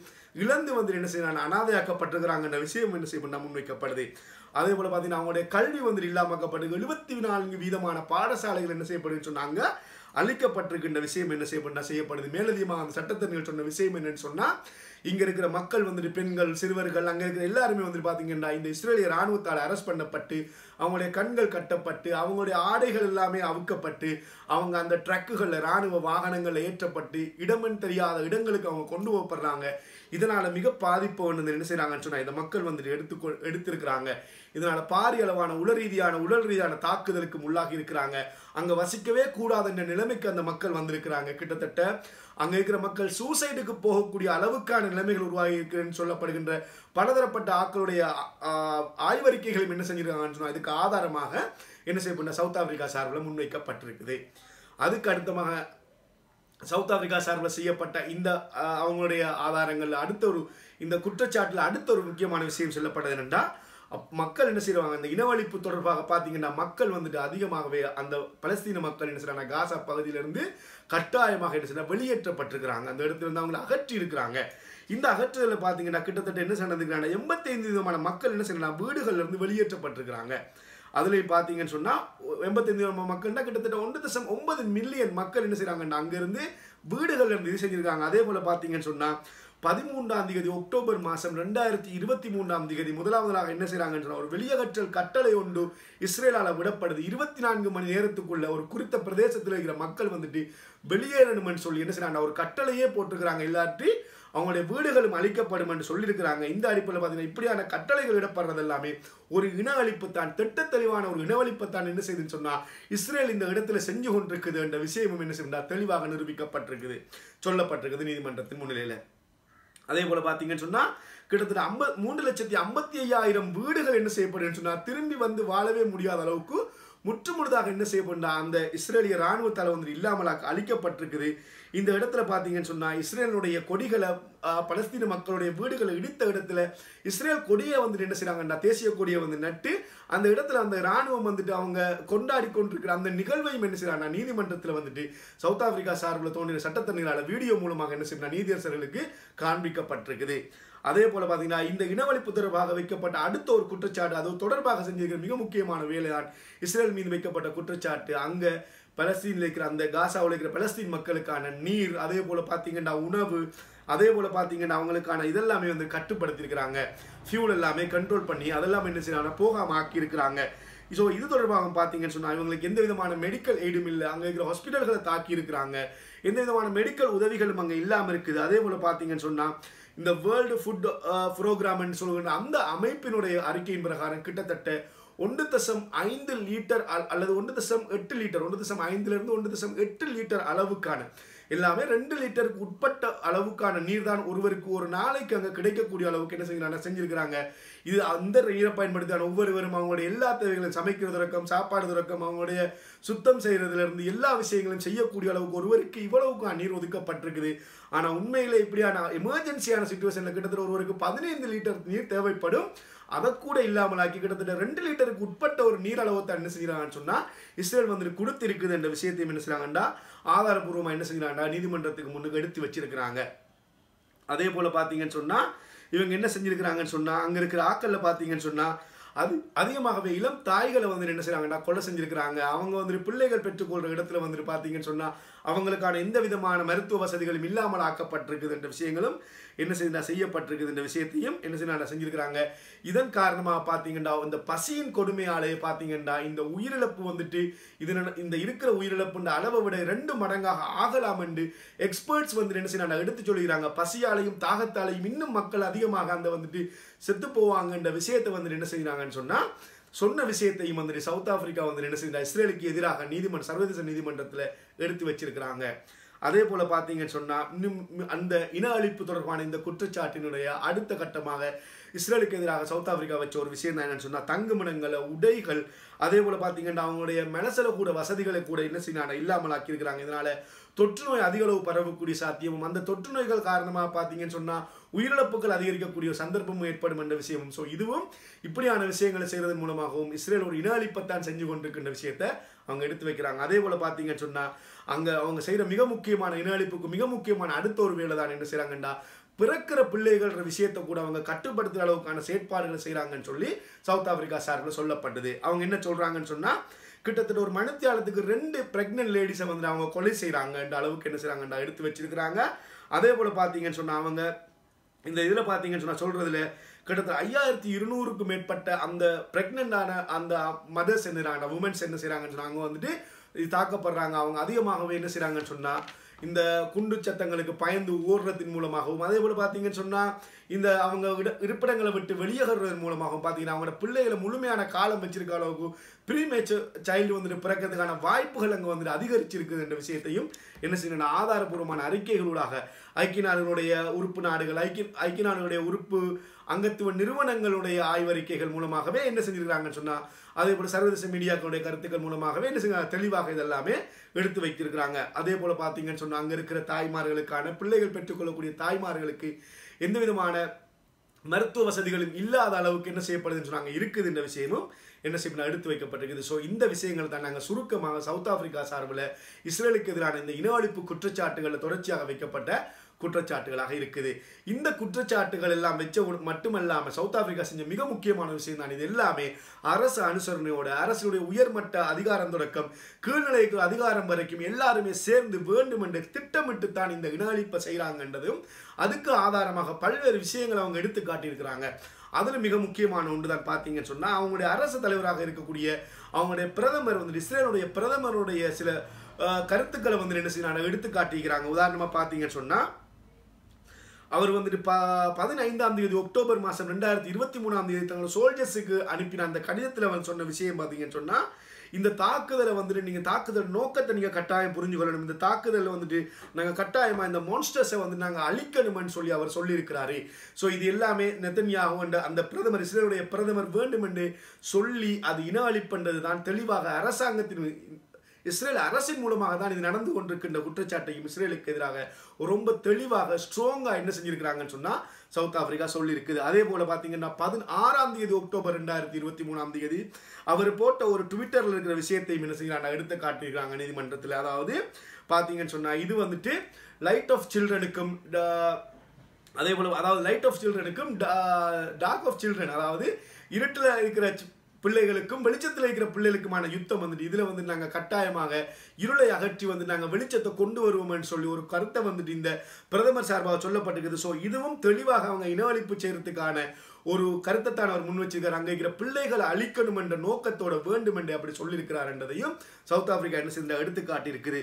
இழந்து வந்து என்ன செய்யறாங்க அனாதையாக்கப்பட்டிருக்கிறாங்கன்ற விஷயம் என்ன செய்யணும் முன்வைக்கப்படுது. அதே போல் பார்த்தீங்கன்னா அவங்களுடைய கல்வி வந்துட்டு இல்லாமக்கப்பட்டு எழுபத்தி நான்கு வீதமான பாடசாலைகள் என்ன செய்யப்படுதுன்னு சொன்னாங்க. அழிக்கப்பட்டிருக்கின்ற விஷயம் என்ன செய்யப்பட்ட செய்யப்படுது? மேலதிகமாக அந்த சட்டத்தின் சொன்ன விஷயம் என்னன்னு சொன்னால் இங்கே இருக்கிற மக்கள் வந்துட்டு பெண்கள் சிறுவர்கள் அங்கே இருக்கிற எல்லாருமே வந்துட்டு பார்த்தீங்கன்னா இந்த இஸ்ரேலிய ராணுவத்தால் அரெஸ்ட் பண்ணப்பட்டு அவங்களுடைய கண்கள் கட்டப்பட்டு அவங்களுடைய ஆடைகள் எல்லாமே அவுக்கப்பட்டு அவங்க அந்த ட்ரக்குகளில் ராணுவ வாகனங்களில் ஏற்றப்பட்டு இடமென் தெரியாத இடங்களுக்கு அவங்க கொண்டு போகப்படுறாங்க. இதனால் மிக பாதிப்பு வந்து என்ன செய்கிறாங்கன்னு சொன்னால் இந்த மக்கள் வந்துட்டு எடுத்து எடுத்திருக்கிறாங்க. இதனால பாரிய அளவான உள ரீதியான உடல் ரீதியான தாக்குதலுக்கு உள்ளாகி இருக்கிறாங்க. அங்க வசிக்கவே கூடாது என்ற நிலைமைக்கு அந்த மக்கள் வந்திருக்கிறாங்க. கிட்டத்தட்ட அங்க இருக்கிற மக்கள் சூசைடுக்கு போகக்கூடிய அளவுக்கான நிலைமைகள் உருவாகி இருக்கிறேன்னு சொல்லப்படுகின்ற பலதரப்பட்ட ஆக்களுடைய ஆய்வறிக்கைகளும் என்ன செஞ்சிருக்காங்கன்னு சொன்னால் இதுக்கு ஆதாரமாக என்ன செய்யப்பட்ட சவுத் ஆப்பிரிக்கா சார்பில் முன்வைக்கப்பட்டிருக்குது. அதுக்கு அடுத்தமாக சவுத் ஆப்பிரிக்கா சார்பில் செய்யப்பட்ட இந்த அவங்களுடைய ஆதாரங்கள் அடுத்த ஒரு இந்த குற்றச்சாட்டில் அடுத்த ஒரு முக்கியமான விஷயம் சொல்லப்பட்டது என்னென்னா மக்கள் என்ன செய்வாங்க இந்த இனவழிப்பு தொடர்பாக பார்த்தீங்கன்னா மக்கள் வந்துட்டு அதிகமாகவே அந்த பலஸ்தீன மக்கள் என்ன செய்யறாங்க காசா பகுதியிலிருந்து கட்டாயமாக என்ன செய்யறாங்க வெளியேற்றப்பட்டிருக்கிறாங்க. அந்த இடத்துல இருந்து அவங்களை அகற்றி இருக்கிறாங்க. இந்த அகற்றுதலில் பார்த்தீங்கன்னா கிட்டத்தட்ட என்ன நடந்துக்கிறாங்க எண்பத்தைந்து விதமான மக்கள் என்ன செய்யறாங்க வீடுகள்ல இருந்து வெளியேற்றப்பட்டிருக்கிறாங்க. அதில் பார்த்தீங்கன்னு சொன்னால் எண்பத்தைந்து மக்கள்னா கிட்டத்தட்ட ஒன்று தசம் ஒன்பது மில்லியன் மக்கள் என்ன செய்கிறாங்கன்னா அங்கேருந்து வீடுகள்ல இருந்து இது செஞ்சிருக்காங்க. அதே போல் பார்த்தீங்கன்னு சொன்னால் பதிமூன்றாம் தேதி அக்டோபர் மாதம் ரெண்டாயிரத்தி இருபத்தி மூன்றாம் தேதி முதலாவதாக என்ன செய்கிறாங்கன்னு சொன்னால் ஒரு வெளியகற்றல் கட்டளை ஒன்று இஸ்ரேலால் விடப்படுது. இருபத்தி நான்கு மணி நேரத்துக்குள்ள ஒரு குறித்த பிரதேசத்தில் இருக்கிற மக்கள் வந்துட்டு வெளியேறணும்னு சொல்லி என்ன செய்கிறாங்க ஒரு கட்டளையே போட்டிருக்கிறாங்க. இல்லாட்டி அவங்களுடைய வீடுகளும் அழிக்கப்படும் என்று சொல்லியிருக்கிறாங்க. இந்த அடிப்படையில் பார்த்தீங்கன்னா இப்படியான கட்டளைகள் இடப்படுறது எல்லாமே ஒரு இன அழிப்பு தான் திட்ட தெளிவான ஒரு இனவழிப்பு தான் என்ன செய்யுதுன்னு சொன்னால் இஸ்ரேல் இந்த இடத்துல செஞ்சு கொண்டிருக்குது என்ற விஷயமும் என்ன செய்யா தெளிவாக நிரூபிக்கப்பட்டிருக்குது சொல்லப்பட்டிருக்குது நீதிமன்றத்தின் முன்னிலையில். அதே போல பார்த்தீங்கன்னு சொன்னால் கிட்டத்தட்ட ஐம்பது மூன்று லட்சத்தி ஐம்பத்தி ஐயாயிரம் வீடுகள் என்ன செய்யப்படுன்னு சொன்னால் திரும்பி வந்து வாழவே முடியாத அளவுக்கு முற்றுமுழுதாக என்ன செய்யப்பட்டா அந்த இஸ்ரேலிய ராணுவத்தால் வந்து இல்லாமலாக அழிக்கப்பட்டிருக்குது. இந்த இடத்துல பார்த்தீங்கன்னு சொன்னால் இஸ்ரேலுடைய கொடிகளை பலஸ்தீன மக்களுடைய வீடுகளை இடித்த இடத்துல இஸ்ரேல் கொடியை வந்துட்டு என்ன செய்கிறாங்கன்னா தேசிய கொடியை வந்து நட்டு அந்த இடத்துல அந்த ராணுவம் வந்துட்டு அவங்க கொண்டாடி கொண்டிருக்கிற அந்த நிகழ்வையும் என்ன செய்கிறாங்கன்னா நீதிமன்றத்தில் வந்துட்டு சவுத் ஆப்பிரிக்கா சார்பில் தோன்றிய சட்டத்தண்ணீரால வீடியோ மூலமாக என்ன செய்யணும் நீதியரசர்களுக்கு காண்பிக்கப்பட்டிருக்குது. அதே போல் பார்த்தீங்கன்னா இந்த இனவழிப்பு தொடர்பாக வைக்கப்பட்ட அடுத்த ஒரு குற்றச்சாட்டு அது தொடர்பாக செஞ்சிருக்கிற மிக முக்கியமான வேலைதான் இஸ்ரேல் மீது வைக்கப்பட்ட குற்றச்சாட்டு. அங்கே பலஸ்தீனில் இருக்கிற அந்த காசாவில் இருக்கிற பலஸ்தீன் மக்களுக்கான நீர் அதே போல் பார்த்தீங்கன்னா உணவு அதே போல் பார்த்தீங்கன்னா அவங்களுக்கான இதெல்லாமே வந்து கட்டுப்படுத்தியிருக்கிறாங்க. ஃபியூல் எல்லாமே கண்ட்ரோல் பண்ணி அதெல்லாம் என்ன செய்யறாங்க போகாம ஆக்கியிருக்கிறாங்க. ஸோ இது தொடர்பாக பார்த்தீங்கன்னு சொன்னால் இவங்களுக்கு எந்த விதமான மெடிக்கல் எய்டும் இல்லை. அங்கே இருக்கிற ஹாஸ்பிட்டல்களை தாக்கி இருக்கிறாங்க எந்த விதமான மெடிக்கல் உதவிகளும் அங்கே இல்லாமல் இருக்குது. அதே போல் பார்த்தீங்கன்னு சொன்னால் இந்த வேர்ல்டு ஃபுட் ப்ரோக்ராம்னு சொல்லுகின்ற அந்த அமைப்பினுடைய அறிக்கையின் பிரகாரம் கிட்டத்தட்ட ஒன்று தசம் ஐந்து லிட்டர் அல்லது ஒன்று தசம் எட்டு லிட்டர் ஒன்று தசம் ஐந்துலேருந்து ஒன்று தசம் எட்டு லிட்டர் அளவுக்கான எல்லாமே ரெண்டு லிட்டருக்கு உட்பட்ட அளவுக்கான நீர் தான் ஒருவருக்கு ஒரு நாளைக்கு அங்கே கிடைக்கக்கூடிய அளவுக்கு என்ன செய்யலாம் செஞ்சிருக்கிறாங்க. இது அந்த நீரை பயன்படுத்தி ஒவ்வொருவரும் அவங்களுடைய எல்லா தேவைகளையும் சமைக்கிறது தொடக்கம் சாப்பாடு தொடக்கம் அவங்களுடைய சுத்தம் செய்கிறதுலேருந்து எல்லா விஷயங்களையும் செய்யக்கூடிய அளவுக்கு ஒருவருக்கு இவ்வளவுக்கு நீர் ஒதுக்கப்பட்டிருக்குது. ஆனால் உண்மையில் இப்படியான எமர்ஜென்சியான சுச்சுவேஷனில் கிட்டத்தட்ட ஒருவருக்கு பதினைந்து லிட்டர் நீர் தேவைப்படும். அதை கூட இல்லாமல் ஆக்கி கிட்டத்தட்ட ரெண்டு லிட்டருக்கு உட்பட்ட ஒரு நீர் அளவை என்ன செய்கிறாங்கன்னு சொன்னால் இஸ்ரேல் வந்துட்டு கொடுத்திருக்குது என்ற விஷயத்தையும் என்ன செய்கிறாங்கண்டா ஆதாரபூர்வமாக என்ன செய்கிறாங்கண்டா நீதிமன்றத்துக்கு முன்னுக்கு எடுத்து வச்சிருக்கிறாங்க. அதே போல் பார்த்தீங்கன்னு சொன்னால் இவங்க என்ன செஞ்சுருக்கிறாங்கன்னு சொன்னா அங்க இருக்கிற ஆக்கல்ல பார்த்தீங்கன்னு சொன்னா அது அதிகமாகவே இளம் தாய்களை வந்து என்ன செய்கிறாங்கன்னா கொலை செஞ்சுருக்கிறாங்க. அவங்க வந்துட்டு பிள்ளைகள் பெற்றுக்கொள்கிற இடத்துல வந்துட்டு பார்த்தீங்கன்னு சொன்னா அவங்களுக்கான எந்த விதமான மருத்துவ வசதிகளும் இல்லாமல் ஆக்கப்பட்டிருக்குது என்ற விஷயங்களும் என்ன செய்ய செய்யப்பட்டிருக்குது என்ற விஷயத்தையும் என்ன செய்ய செஞ்சிருக்கிறாங்க. இதன் காரணமாக பார்த்தீங்கன்னா இந்த பசியின் கொடுமையாலே பார்த்தீங்கன்னா இந்த உயிரிழப்பு வந்துட்டு இது இந்த இருக்கிற உயிரிழப்புன்ற அளவை விட ரெண்டு மடங்காக ஆகலாம் என்று எக்ஸ்பர்ட்ஸ் வந்து என்ன செய்ய எடுத்து சொல்லுகிறாங்க பசியாலையும் தாகத்தாலையும் இன்னும் மக்கள் அதிகமாக அந்த வந்துட்டு செத்து போவாங்கன்ற விஷயத்தை வந்து என்ன செய்கிறாங்கன்னு சொன்னால் சொன்ன விஷயத்தையும் வந்துட்டு சவுத் ஆப்பிரிக்கா வந்து என்ன செய்யறாங்க இஸ்ரேலுக்கு எதிராக நீதிமன்ற சர்வதேச நீதிமன்றத்தில் எடுத்து வச்சிருக்கிறாங்க. அதே போல் பார்த்தீங்கன்னு சொன்னால் இன்னும் அந்த இன அழிப்பு தொடர்பான இந்த குற்றச்சாட்டினுடைய அடுத்த கட்டமாக இஸ்ரேலுக்கு எதிராக சவுத் ஆப்பிரிக்கா வச்ச ஒரு விஷயம் தான் என்னன்னு சொன்னால் தங்குமிடங்களை உடைகள். அதே போல் பார்த்தீங்கன்னா அவங்களுடைய மனசில் கூட வசதிகளை கூட என்ன செய்யறாங்க இல்லாமல் ஆக்கியிருக்கிறாங்க இதனால் தொற்று நோய் அதிக அளவு பரவக்கூடிய சாத்தியமும் அந்த தொற்று நோய்கள் காரணமாக பார்த்தீங்கன்னு சொன்னால் உயிரிழப்புகள் அதிகரிக்கக்கூடிய சந்தர்ப்பமும் ஏற்படும் என்ற விஷயமும். ஸோ இதுவும் இப்படியான விஷயங்களை செய்கிறதன் மூலமாகவும் இஸ்ரேல் ஒரு இன அழிப்பைத்தான் செஞ்சு கொண்டிருக்கின்ற விஷயத்தை அவங்க எடுத்து வைக்கிறாங்க. அதே போல் பார்த்தீங்கன்னு சொன்னால் அங்கே அவங்க செய்கிற மிக முக்கியமான இன அழிப்புக்கு மிக முக்கியமான அடுத்த ஒரு வேலை தான் என்ன செய்கிறாங்கண்டா பிறக்கிற பிள்ளைகள்ன்ற விஷயத்தை கூட அவங்க கட்டுப்படுத்துகிற அளவுக்கான செயற்பாடுகளை செய்கிறாங்கன்னு சொல்லி சவுத் ஆப்பிரிக்கா சார்பில் சொல்லப்பட்டது. அவங்க என்ன சொல்கிறாங்கன்னு சொன்னால் கிட்டத்தட்ட ஒரு மணித்தியாலத்துக்கு ரெண்டு பிரெக்னென்ட் லேடிஸை வந்து அவங்க கொலை செய்கிறாங்கன்ற அளவுக்கு என்ன செய்கிறாங்கன்றா எடுத்து வச்சிருக்கிறாங்க. அதே போல் பார்த்தீங்கன்னு சொன்னால் அவங்க இந்த இதில் பார்த்தீங்கன்னு சொன்னால் சொல்கிறதுல கிட்டத்தட்ட ஐயாயிரத்தி இருநூறுக்கும் மேற்பட்ட அந்த ப்ரெக்னென்டான அந்த மதர்ஸ் என்ன செய்கிறாங்க உமன்ஸ் என்ன செய்கிறாங்கன்னு சொன்னாங்க வந்துட்டு இது தாக்கப்படுறாங்க. அவங்க அதிகமாகவே என்ன செய்கிறாங்கன்னு சொன்னால் இந்த குண்டு சத்தங்களுக்கு பயந்து ஓடுறதின் மூலமாகவும் அதே போல் பார்த்தீங்கன்னு சொன்னால் இந்த அவங்க இருப்பிடங்களை விட்டு வெளியேறதன் மூலமாகவும் பார்த்தீங்கன்னா அவங்களோட பிள்ளைகளை முழுமையான காலம் வச்சிருக்க அளவுக்கு ப்ரீமேச்சர் சைல்டு வந்துட்டு பிறக்கிறதுக்கான வாய்ப்புகள் அங்கே வந்துட்டு அதிகரிச்சிருக்குது என்ற விஷயத்தையும் என்ன செய்யணும் ஆதாரபூர்வமான அறிக்கைகளூடாக ஐக்கிய நாடுகளுடைய உறுப்பு நாடுகள் ஐக்கிய ஐக்கிய நாடுகளுடைய உறுப்பு அங்கத்துவ நிறுவனங்களுடைய ஆய்வறிக்கைகள் மூலமாகவே என்ன செஞ்சிருக்கிறாங்கன்னு சொன்னால் அதே போல் சர்வதேச மீடியாக்களுடைய கருத்துக்கள் மூலமாகவே என்ன தெளிவாக இதெல்லாமே எடுத்து வைத்திருக்கிறாங்க. அதே போல் பார்த்தீங்கன்னு சொன்னால் அங்கே இருக்கிற தாய்மார்களுக்கான பிள்ளைகள் பெற்றுக்கொள்ளக்கூடிய தாய்மார்களுக்கு எந்த விதமான மருத்துவ வசதிகளும் இல்லாத அளவுக்கு என்ன செய்யப்படுதுன்னு சொன்னாங்க இருக்குது இந்த விஷயமும் என்ன செய்யணும் எடுத்து வைக்கப்பட்டிருக்குது. ஸோ இந்த விஷயங்கள் தான் நாங்கள் சுருக்கமாக சவுத் ஆப்பிரிக்கா சார்பில் இஸ்ரேலுக்கு எதிரான இந்த இன அழிப்பு குற்றச்சாட்டுகளில் தொடர்ச்சியாக வைக்கப்பட்ட குற்றச்சாட்டுகளாக இருக்குது. இந்த குற்றச்சாட்டுகள் எல்லாம் வச்ச மட்டுமல்லாமல் சவுத் ஆப்பிரிக்கா செஞ்ச மிக முக்கியமான விஷயம் தான் இது. எல்லாமே அரசு அனுசரணையோட அரசுடைய உயர்மட்ட அதிகாரம் தொடக்கம் கீழ்நிலைக்கு அதிகாரம் வரைக்கும் எல்லாருமே சேர்ந்து வேண்டும் என்று திட்டமிட்டு தான் இந்த இனஅழிப்பை செய்கிறாங்கன்றதும் அதுக்கு ஆதாரமாக பல்வேறு விஷயங்களை அவங்க எடுத்து காட்டியிருக்கிறாங்க. அதில் மிக முக்கியமான ஒன்று தான் பார்த்தீங்கன்னு சொன்னால் அவங்களுடைய அரசு தலைவராக இருக்கக்கூடிய அவங்களுடைய பிரதமர் வந்து இஸ்ரேலுடைய பிரதமருடைய சில கருத்துக்களை வந்து என்ன செய்யறாங்க எடுத்து காட்டிக்கிறாங்க உதாரணமாக பார்த்தீங்கன்னு சொன்னால் அவர் வந்துட்டு ப பதினைந்தாம் தேதி அக்டோபர் மாதம் ரெண்டாயிரத்தி இருபத்தி மூணாம் தேதி தங்களோட சோல்ஜர்ஸுக்கு அனுப்பின அந்த கடிதத்தில் அவன் சொன்ன விஷயம் பார்த்தீங்கன்னு சொன்னால் இந்த தாக்குதலை வந்துட்டு நீங்கள் தாக்குதல் நோக்கத்தை நீங்கள் கட்டாயம் புரிஞ்சு கொள்ளணும் இந்த தாக்குதலில் வந்துட்டு நாங்கள் கட்டாயமாக இந்த மான்ஸ்டர்ஸை வந்து நாங்கள் அழிக்கணுமென்னு சொல்லி அவர் சொல்லியிருக்கிறாரு. ஸோ இது எல்லாமே நெத்தன்யாகு அந்த பிரதமர் இஸ்ரேலுடைய பிரதமர் வேண்டும் என்று சொல்லி அது இன அழிப்புன்றது தான் தெளிவாக அரசாங்கத்தின் இஸ்ரேல் அரசின் மூலமாக தான் இது நடந்து கொண்டிருக்கின்ற குற்றச்சாட்டையும் இஸ்ரேலுக்கு எதிராக ரொம்ப தெளிவாக ஸ்ட்ராங்காக என்ன செஞ்சிருக்கிறாங்கன்னு சொன்னால் சவுத் ஆப்பிரிக்கா சொல்லியிருக்குது. அதே போல் பார்த்தீங்கன்னா பதினாறாம் தேதி அக்டோபர் ரெண்டாயிரத்தி இருபத்தி மூணாம் தேதி அவர் போட்ட ஒரு ட்விட்டரில் இருக்கிற விஷயத்தையும் என்ன செய்கிறாங்க எடுத்து காட்டியிருக்கிறாங்க நீதிமன்றத்தில். அதாவது பார்த்தீங்கன்னு சொன்னால் இது வந்துட்டு லைட் ஆஃப் சில்ட்ரனுக்கும் அதே போல் அதாவது லைட் ஆஃப் சில்ட்ரனுக்கும் டார்க் ஆஃப் சில்ட்ரன் அதாவது இருட்டில் இருக்கிற பிள்ளைகளுக்கும் வெளிச்சத்தில் இருக்கிற பிள்ளைகளுக்குமான யுத்தம் வந்துட்டு இதில் வந்து நாங்கள் கட்டாயமாக இருளை அகற்றி வந்து நாங்கள் வெளிச்சத்தை கொண்டு வருவோம்னு சொல்லி ஒரு கருத்தை வந்துட்டு இந்த பிரதமர் சார்பாக சொல்லப்பட்டிருக்குது. ஸோ இதுவும் தெளிவாக அவங்க இனவழிப்பு செய்கிறதுக்கான ஒரு கருத்தை தான் அவர் முன் வச்சிருக்காரு. அங்கே இருக்கிற பிள்ளைகளை அழிக்கணும் என்ற நோக்கத்தோட வேண்டும் என்று அப்படி சொல்லியிருக்கிறார் என்றதையும் சவுத் ஆப்பிரிக்கா என்ன செஞ்ச எடுத்து காட்டியிருக்குது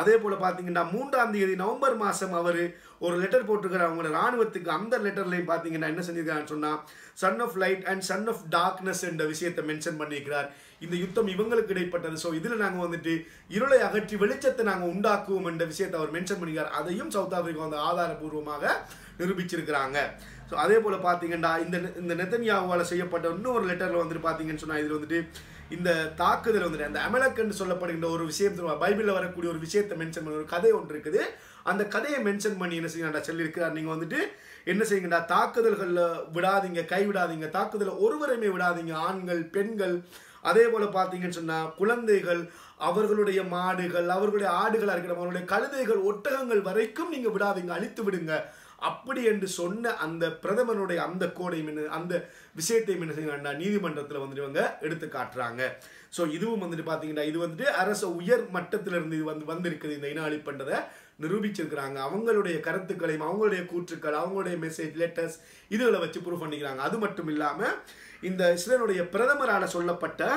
அதே போல் பார்த்தீங்கன்னா மூன்றாம் தேதி நவம்பர் மாதம் அவர் ஒரு லெட்டர் போட்டிருக்கிறார். அவங்களோட ராணுவத்துக்கு அந்த லெட்டர்லையும் பார்த்தீங்கன்னா என்ன செஞ்சிருக்காருன்னு சொன்னால் son of light and son of darkness என்ற விஷயத்தை மென்ஷன் பண்ணியிருக்கிறார். இந்த யுத்தம் இவங்களுக்கு இடைப்பட்டது. ஸோ இதில் நாங்கள் வந்துட்டு இருளை அகற்றி வெளிச்சத்தை நாங்கள் உண்டாக்குவோம் என்ற விஷயத்தை அவர் மென்ஷன் பண்ணிக்கிறார் அதையும் சவுத் ஆப்பிரிக்கா வந்து ஆதாரபூர்வமாக நிரூபிச்சிருக்கிறாங்க. ஸோ அதே போல் பார்த்தீங்கன்னா இந்த இந்த நெத்தன்யாவால் செய்யப்பட்ட இன்னொரு லெட்டரில் வந்துட்டு பார்த்தீங்கன்னு சொன்னால் இதில் வந்துட்டு இந்த தாக்குதல் வந்துட்டு அந்த அமலக் என்று சொல்லப்படுகின்ற ஒரு விஷயத்தை பைபிளில் வரக்கூடிய ஒரு விஷயத்தை மென்ஷன் பண்ண ஒரு கதை ஒன்று இருக்குது. அந்த கதையை மென்ஷன் பண்ணி என்ன செய்யணும்டா சொல்லியிருக்கிறார். நீங்கள் வந்துட்டு என்ன செய்யுங்கடா தாக்குதல்களில் விடாதீங்க கைவிடாதீங்க. தாக்குதலை ஒருவரையுமே விடாதீங்க. ஆண்கள் பெண்கள் அதே போல் பார்த்தீங்கன்னு சொன்னால் குழந்தைகள் அவர்களுடைய மாடுகள் அவர்களுடைய ஆடுகளாக இருக்கிற அவர்களுடைய கழுதைகள் ஒட்டகங்கள் வரைக்கும் நீங்கள் விடாதீங்க அழித்து விடுங்க. அப்படி என்று சொன்ன அந்த பிரதமனுடைய அந்த கோடை என்ன அந்த விஷயத்தை என்ன நீதிமன்றத்தில் வந்துட்டு இவங்க எடுத்து காட்டுறாங்க. ஸோ இதுவும் வந்துட்டு பார்த்தீங்கன்னா இது வந்துட்டு அரசு உயர் மட்டத்திலிருந்து இது வந்து வந்திருக்குது. இந்த இன அழிப்புன்றதை நிரூபிச்சிருக்கிறாங்க. அவங்களுடைய கருத்துக்களையும் அவங்களுடைய கூற்றுக்கள் அவங்களுடைய மெசேஜ் லெட்டர்ஸ் இதுகளை வச்சு ப்ரூவ் பண்ணிக்கிறாங்க. அது மட்டும் இல்லாமல் இந்த இஸ்ரேலுடைய பிரதமரால் சொல்லப்பட்ட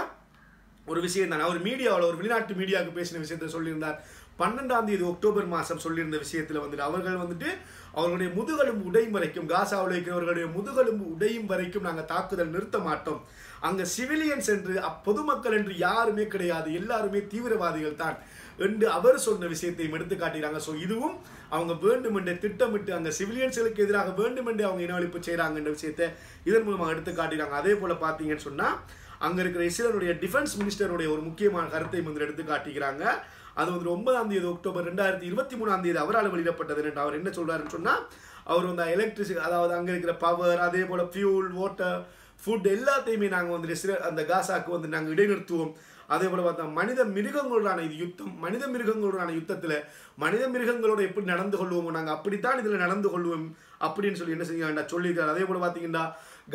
ஒரு விஷயம் தானே அவர் மீடியாவில் ஒரு வெளிநாட்டு மீடியாவுக்கு பேசின விஷயத்த சொல்லியிருந்தார். பன்னெண்டாம் தேதி அக்டோபர் மாதம் சொல்லியிருந்த விஷயத்தில் வந்துட்டு அவர்கள் வந்துட்டு அவர்களுடைய முதுகெலும்பு உடையும் வரைக்கும் காசாவில் இருக்கிறவர்களுடைய முதுகெலும்பு உடையும் வரைக்கும் நாங்கள் தாக்குதல் நிறுத்த மாட்டோம். அங்கே சிவிலியன்ஸ் என்று அப் பொதுமக்கள் என்று யாருமே கிடையாது. எல்லாருமே தீவிரவாதிகள் தான் என்று அவர் சொன்ன விஷயத்தையும் எடுத்து காட்டுகிறாங்க ஸோ இதுவும் அவங்க வேண்டுமென்றே திட்டமிட்டு அங்கே சிவிலியன்ஸுக்கு எதிராக வேண்டுமென்றே அவங்க இனவழிப்பு செய்கிறாங்கன்ற விஷயத்தை இதன் மூலமாக எடுத்து காட்டுகிறாங்க அதே போல் பார்த்தீங்கன்னு சொன்னால் அங்கே இருக்கிற இஸ்ரேலுடைய டிஃபென்ஸ் மினிஸ்டருடைய ஒரு முக்கியமான கருத்தை வந்து எடுத்து காட்டுகிறாங்க அது வந்து ஒன்பதாம் தேதி அக்டோபர் ரெண்டாயிரத்தி இருபத்தி மூணாம் தேதி அவரால் வெளியிடப்பட்டது என்று அவர் என்ன சொல்றாருன்னு சொன்னால் அவர் வந்து எலக்ட்ரிசிட்டி அதாவது அங்கே இருக்கிற பவர் அதே போல் ஃபியூல் வாட்டர் ஃபுட் எல்லாத்தையுமே நாங்கள் வந்து அந்த காசாக்கு வந்து நாங்கள் இடைநிறுத்துவோம். அதே போல் பார்த்தா மனித மிருகங்களுடான இது யுத்தம். மனித மிருகங்களுடான யுத்தத்தில் மனித மிருகங்களோட எப்படி நடந்து கொள்வோமோ நாங்கள் அப்படித்தான் இதில் நடந்து கொள்வோம். அப்படின்னு சொல்லி என்ன செய்யுங்க சொல்லியிருக்காரு. அதே போல பார்த்தீங்கன்னா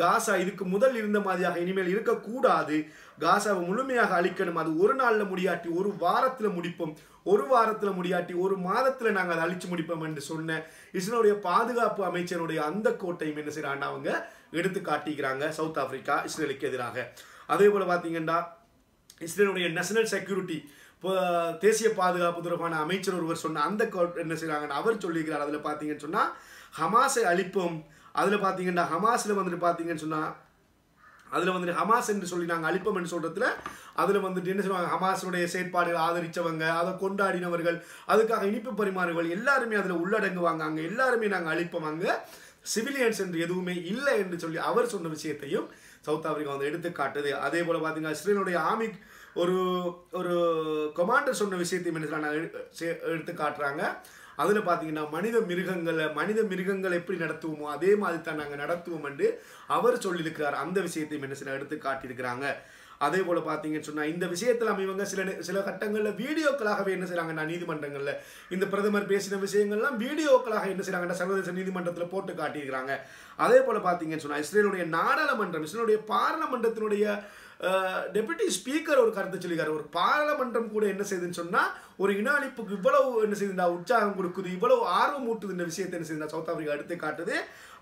காசா இதுக்கு முதல் இருந்த மாதிரியாக இனிமேல் இருக்கக்கூடாது. காசாவை முழுமையாக அழிக்கணும். அது ஒரு நாளில் முடியாட்டி ஒரு வாரத்தில் முடிப்போம். ஒரு வாரத்தில் முடியாட்டி ஒரு மாதத்தில் நாங்கள் அதை அழிச்சு முடிப்போம் என்று சொன்ன இஸ்ரேலுடைய பாதுகாப்பு அமைச்சருடைய அந்த கோட்டையும் என்ன செய்யறாங்க அவங்க எடுத்து காட்டிக்கிறாங்க சவுத் ஆப்பிரிக்கா இஸ்ரேலுக்கு எதிராக. அதே போல பார்த்தீங்கன்னா இஸ்ரேலுடைய நேஷனல் செக்யூரிட்டி தேசிய பாதுகாப்பு தொடர்பான அமைச்சர் ஒருவர் சொன்ன அந்த கோட் என்ன செய்கிறாங்கன்னு அவர் சொல்லியிருக்கிறார். அதில் பார்த்தீங்கன்னு சொன்னால் ஹமாஸை அழிப்போம். அதில் பார்த்தீங்கன்னா ஹமாஸில் வந்துட்டு பார்த்தீங்கன்னு சொன்னால் அதில் வந்துட்டு ஹமாஸ் என்று சொல்லி நாங்கள் அழிப்போம் என்று சொல்கிறதுல அதில் வந்துட்டு என்ன சொல்லுவாங்க? ஹமாஸுடைய செயற்பாடுகள் ஆதரித்தவங்க அதை கொண்டாடினவர்கள் அதுக்காக இனிப்பு பரிமாறுகள் எல்லாருமே அதில் உள்ளடங்குவாங்க. அங்கே எல்லாருமே நாங்கள் அழிப்போம். அங்கே சிவிலியன்ஸ் என்று எதுவுமே இல்லை என்று சொல்லி அவர் சொன்ன விஷயத்தையும் சவுத் ஆப்பிரிக்கா வந்து எடுத்து காட்டுது அதே போல் பார்த்தீங்கன்னா இஸ்ரேலுடைய ஆமி ஒரு ஒரு கொமாண்டர் சொன்ன விஷயத்தையும் என்ன சொல்றாங்க, எடுத்து காட்டுறாங்க அதில் பார்த்தீங்கன்னா மனித மிருகங்களை மனித மிருகங்களை எப்படி நடத்துவோமோ அதே மாதிரி தான் நாங்கள் நடத்துவோம் என்று அவர் சொல்லியிருக்கிறார். அந்த விஷயத்தையும் என்ன சில எடுத்து காட்டியிருக்கிறாங்க. அதே போல் பார்த்தீங்கன்னு சொன்னால் இந்த விஷயத்தில் இவங்க சில சில கட்டங்களில் வீடியோக்களாகவே என்ன செய்கிறாங்கன்னா நீதிமன்றங்களில் இந்த பிரதமர் பேசின விஷயங்கள்லாம் வீடியோக்களாக என்ன செய்கிறாங்கன்னா சர்வதேச நீதிமன்றத்தில் போட்டு காட்டியிருக்கிறாங்க. அதே போல் பார்த்தீங்கன்னு சொன்னால் இஸ்ரேலுடைய நாடாளுமன்றம் இஸ்ரேலுடைய பாராளுமன்றத்தினுடைய டெபுட்டி ஸ்பீக்கர் ஒரு கருத்து சொல்லியிருக்காரு. ஒரு பாராளுமன்றம் கூட என்ன செய்யுதுன்னு சொன்னால் ஒரு இன அழிப்புக்கு இவ்வளவு என்ன செய்யுதுண்டா உற்சாகம் கொடுக்குது இவ்வளவு ஆர்வம் ஊட்டுது இந்த விஷயத்தை என்ன செய்யுதுண்டா சவுத் ஆப்பிரிக்கா எடுத்து காட்டுது.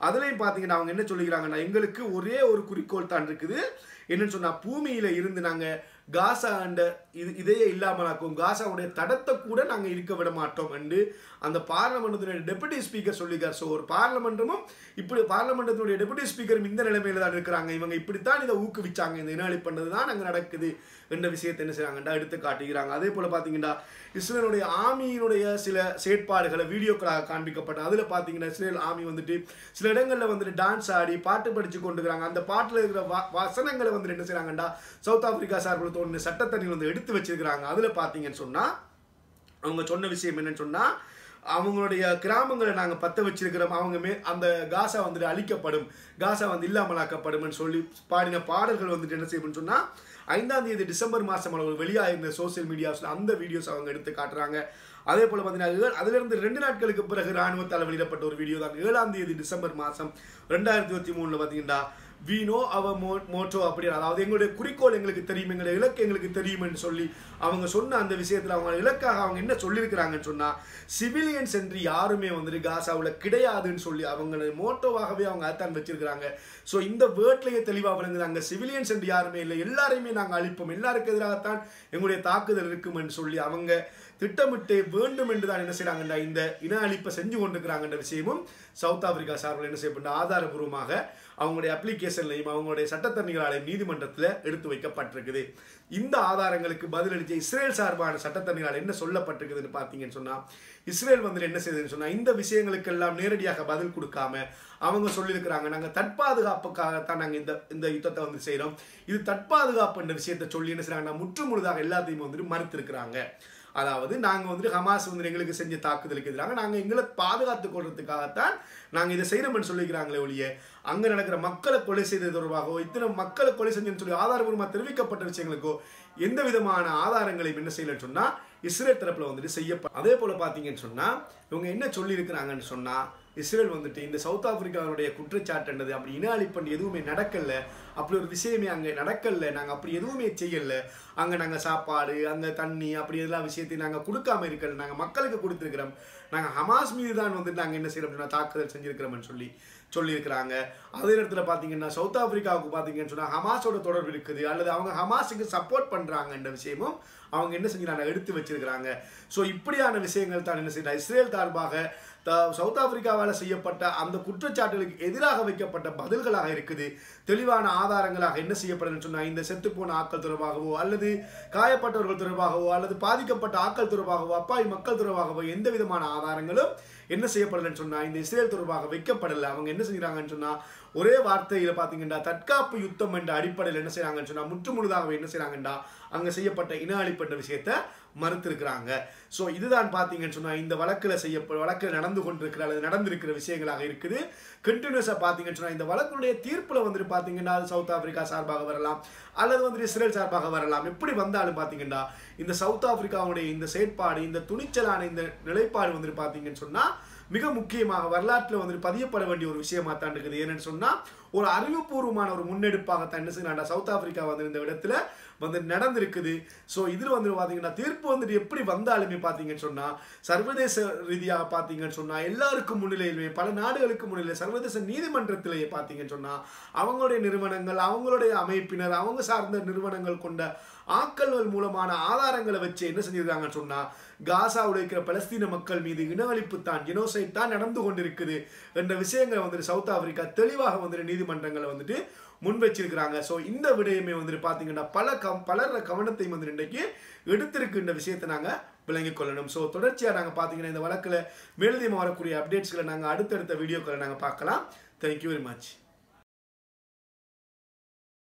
அதுலேயும் பார்த்தீங்கன்னா அவங்க என்ன சொல்லிக்கிறாங்கன்னா எங்களுக்கு ஒரே ஒரு குறிக்கோள் தான் இருக்குது. என்னன்னு சொன்னால் பூமியில் இருந்து நாங்கள் காசா அண்ட இது இதையே இல்லாமலாக்கும். காசாவுடைய தடத்தை கூட நாங்கள் இருக்க விட மாட்டோம் என்று அந்த பார்லமெண்டத்தினுடைய டெபுட்டி ஸ்பீக்கர் சொல்லியிருக்கார். ஸோ ஒரு பார்லமெண்டமும் இப்படி பார்லமெண்டத்தினுடைய டெபுட்டி ஸ்பீக்கரும் இந்த நிலைமையில தான் இருக்கிறாங்க. இவங்க இப்படித்தான் இதை ஊக்குவிச்சாங்க. இந்த இனவழி பண்ணது தான் அங்கே நடக்குது என்ற விஷயத்தை என்ன செய்றாங்கடா எடுத்து காட்டுகிறாங்க. அதே போல் பார்த்தீங்கன்னா இஸ்ரேலுடைய ஆமியினுடைய சில செயற்பாடுகளை வீடியோக்களாக காண்பிக்கப்பட்ட அதில் பார்த்தீங்கன்னா இஸ்ரேல் ஆமி வந்துட்டு சில இடங்களில் வந்துட்டு டான்ஸ் ஆடி பாட்டு படித்து கொண்டுக்கிறாங்க அந்த பாட்டில் இருக்கிற வா வசனங்களை வந்துட்டு என்ன செய்கிறாங்கடா சவுத் ஆப்பிரிக்கா சார்பில் தோணுன சட்டத்தண்ணி வந்து எடுத்து வச்சிருக்கிறாங்க. அதில் பார்த்தீங்கன்னு சொன்னால் அவங்க சொன்ன விஷயம் என்னன்னு சொன்னால் அவங்களுடைய கிராமங்களை நாங்கள் பற்ற வச்சிருக்கிறோம். அவங்க மே அந்த காசா வந்துட்டு அழிக்கப்படும். காசா வந்து இல்லாமலாக்கப்படும்னு சொல்லி பாடின பாடல்கள் வந்துட்டு என்ன செய்யணும்னு சொன்னால் ஐந்தாம் தேதி டிசம்பர் மாதம் அளவு வெளியாகிருந்த சோஷியல் மீடியாஸில் அந்த வீடியோஸ் அவங்க எடுத்து காட்டுறாங்க. அதே போல் பார்த்தீங்கன்னா அதிலிருந்து ரெண்டு நாட்களுக்கு பிறகு ராணுவத்தால் வெளியிடப்பட்ட ஒரு வீடியோ தான். ஏழாம் தேதி டிசம்பர் மாதம் ரெண்டாயிரத்தி இருபத்தி மூணில் பார்த்தீங்கன்னா வீணோ அவ மோ மோட்டோ அப்படி அதாவது எங்களுடைய குறிக்கோள் எங்களுக்கு தெரியும் எங்களுடைய இலக்கு எங்களுக்கு தெரியும்னு சொல்லி அவங்க சொன்ன அந்த விஷயத்தில் அவங்க இலக்காக அவங்க என்ன சொல்லியிருக்கிறாங்கன்னு சொன்னால் சிவிலியன்ஸ் என்று யாருமே வந்துட்டு காசாவில் கிடையாதுன்னு சொல்லி அவங்கள மோட்டோவாகவே அவங்க அதான் வச்சிருக்கிறாங்க. ஸோ இந்த வேர்ட்லேயே தெளிவாக விளங்குது அங்கே சிவிலியன்ஸ் என்று யாருமே இல்லை. எல்லாரையுமே நாங்கள் அழிப்போம். எல்லாருக்கு எதிராகத்தான் எங்களுடைய தாக்குதல் இருக்குமென்னு சொல்லி அவங்க திட்டமிட்டு வேண்டும் என்று தான் என்ன செய்றாங்கண்டா இந்த இன அழிப்பை செஞ்சு கொண்டிருக்கிறாங்கன்ற விஷயமும் சவுத் ஆப்பிரிக்கா சார்பில் என்ன செய்யப்பட்ட ஆதாரபூர்வமாக அவங்களுடைய அப்ளிகேஷன்லையும் அவங்களுடைய சட்டத்தரணிகளாலையும் நீதிமன்றத்தில் எடுத்து வைக்கப்பட்டிருக்குது. இந்த ஆதாரங்களுக்கு பதிலளித்த இஸ்ரேல் சார்பான சட்டத்தரணிகளால் என்ன சொல்லப்பட்டிருக்குதுன்னு பார்த்தீங்கன்னு சொன்னால் இஸ்ரேல் வந்து என்ன செய்யுதுன்னு சொன்னால் இந்த விஷயங்களுக்கெல்லாம் நேரடியாக பதில் கொடுக்காம அவங்க சொல்லியிருக்கிறாங்க. நாங்கள் தற்பாதுகாப்புக்காகத்தான் நாங்கள் இந்த இந்த யுத்தத்தை வந்து செய்கிறோம் இது தற்பாதுகாப்புன்ற விஷயத்தை சொல்லி என்ன செய்கிறாங்கன்னா முற்று முழுதாக எல்லாத்தையும் வந்துட்டு மறுத்திருக்கிறாங்க. அதாவது நாங்கள் வந்துட்டு ஹமாஸ் வந்து எங்களுக்கு செஞ்ச தாக்குதலுக்கு எதிராக நாங்கள் எங்களை பாதுகாத்துக் கொள்றதுக்காகத்தான் நாங்கள் இதை செய்யணும்னு சொல்லிக்கிறாங்களே ஒழிய அங்கே நடக்கிற மக்களை கொலை செய்தது தொடர்பாகவோ இத்தனை மக்களை கொலை செஞ்சேன்னு சொல்லி ஆதாரபூர்வமாக தெரிவிக்கப்பட்ட விஷயங்களுக்கோ எந்த விதமான ஆதாரங்களையும் என்ன செய்யலன்னு சொன்னால் இஸ்ரேல் தரப்பில் வந்துட்டு செய்யப்படும் அதே போல் பார்த்தீங்கன்னு சொன்னால் இவங்க என்ன சொல்லியிருக்கிறாங்கன்னு சொன்னால் இஸ்ரேல் வந்துட்டு இந்த சவுத் ஆப்பிரிக்காவுடைய குற்றச்சாட்டுன்றது அப்படி இன அழிப்பன் எதுவுமே நடக்கல அப்படி ஒரு விஷயமே அங்கே நடக்கல நாங்கள் அப்படி எதுவுமே செய்யல அங்கே நாங்கள் சாப்பாடு அங்கே தண்ணி அப்படி எல்லா விஷயத்தையும் நாங்கள் கொடுக்காம இருக்கல நாங்கள் மக்களுக்கு கொடுத்துருக்கிறோம். நாங்கள் ஹமாஸ் மீது தான் வந்துட்டு நாங்கள் என்ன செய்யறோம் அப்படின்னா தாக்குதல் செஞ்சுருக்கிறோம்னு சொல்லி. சொல்லியிருக்கிறாங்க. அதே நேரத்தில் பார்த்தீங்கன்னா சவுத் ஆப்பிரிக்காவுக்கு பார்த்தீங்கன்னு சொன்னால் ஹமாஸோட தொடர்பு இருக்குது. அல்லது அவங்க ஹமாஸுக்கு சப்போர்ட் பண்ணுறாங்கன்ற விஷயமும் அவங்க என்ன செஞ்சுக்கிறாங்க? எடுத்து வச்சிருக்கிறாங்க. ஸோ இப்படியான விஷயங்கள் தான் என்ன செய்யலாம் இஸ்ரேல் சார்பாக த சவுத் ஆப்பிரிக்காவால் செய்யப்பட்ட அந்த குற்றச்சாட்டுகளுக்கு எதிராக வைக்கப்பட்ட பதில்களாக இருக்குது. தெளிவான ஆதாரங்களாக என்ன செய்யப்படுதுன்னு சொன்னால் இந்த செத்துப்போன ஆட்கள் தொடர்பாகவோ அல்லது காயப்பட்டவர்கள் தொடர்பாகவோ அல்லது பாதிக்கப்பட்ட ஆட்கள் தொடர்பாகவோ அப்பாவி மக்கள் தொடர்பாகவோ எந்த விதமான ஆதாரங்களும் என்ன செய்யப்படலைன்னு சொன்னால் இந்த இஸ்ரேல் தொடர்பாக வைக்கப்படலை. அவங்க என்ன செய்கிறாங்கன்னு சொன்னால் ஒரே வார்த்தையில் பார்த்தீங்கன்னா தற்காப்பு யுத்தம் என்ற அடிப்படையில் என்ன செய்கிறாங்கன்னு சொன்னால் முற்றுமுழுதாக என்ன செய்கிறாங்கன்னா அங்கே செய்யப்பட்ட இன அழிப்பட்ட விஷயத்தை மறுத்திருக்கிறாங்க. ஸோ இதுதான் பார்த்தீங்கன்னு சொன்னால் இந்த வழக்கில் செய்யப்ப வழக்கில் நடந்து கொண்டிருக்கிற அல்லது நடந்திருக்கிற விஷயங்களாக இருக்குது. கண்டினியூஸாக பார்த்தீங்கன்னு சொன்னால் இந்த வழக்கினுடைய தீர்ப்பில் வந்துட்டு பார்த்தீங்கன்னா அது சவுத் ஆஃப்ரிக்கா சார்பாக வரலாம். அல்லது வந்து இஸ்ரேல் சார்பாக வரலாம். எப்படி வந்தாலும் பார்த்தீங்கன்னா இந்த சவுத் ஆஃப்ரிக்காவுடைய இந்த செயற்பாடு இந்த துணிச்சலான இந்த நிலைப்பாடு வந்துட்டு பார்த்தீங்கன்னு சொன்னால் மிக முக்கியமாக வரலாற்றில் வந்துட்டு பதியப்பட வேண்டிய ஒரு விஷயமா தான் இருக்குது. ஏன்னு சொன்னால் ஒரு அறிவுபூர்வமான ஒரு முன்னெடுப்பாகத்தான் என்ன செய்யணும் சவுத் ஆப்பிரிக்கா வந்து இந்த இடத்துல வந்து நடந்திருக்குது. ஸோ இதில் வந்து பார்த்தீங்கன்னா தீர்ப்பு வந்துட்டு எப்படி வந்தாலுமே பார்த்தீங்கன்னு சொன்னால் சர்வதேச ரீதியாக பார்த்தீங்கன்னு சொன்னால் எல்லாருக்கும் முன்னிலையிலுமே பல நாடுகளுக்கு முன்னிலை சர்வதேச நீதிமன்றத்திலேயே பார்த்தீங்கன்னு சொன்னால் அவங்களுடைய நிறுவனங்கள் அவங்களுடைய அமைப்பினர் அவங்க சார்ந்த நிறுவனங்கள் கொண்ட ஆக்கல்கள் மூலமான ஆதாரங்களை வச்சு என்ன செஞ்சிருக்காங்கன்னு சொன்னால் காசாவில் இருக்கிற பலஸ்தீன மக்கள் மீது இனவழிப்பு தான் இனோசைட் தான் நடந்து கொண்டிருக்குது என்ற விஷயங்களை வந்துட்டு சவுத் ஆப்பிரிக்கா தெளிவாக வந்துட்டு நீதிமன்றங்களை வந்துட்டு முன் வச்சிருக்கிறாங்க. ஸோ இந்த விடயமே வந்துட்டு பார்த்தீங்கன்னா பல கம் பலர கவனத்தையும் வந்து இன்றைக்கு எடுத்திருக்குன்ற விஷயத்தை நாங்கள் விளங்கிக் கொள்ளணும். ஸோ தொடர்ச்சியாக நாங்கள் பார்த்தீங்கன்னா இந்த வழக்கில் மேலதியமாக வரக்கூடிய அப்டேட்ஸ்களை நாங்கள் அடுத்தடுத்த வீடியோக்களை நாங்கள் பார்க்கலாம். Thank you very much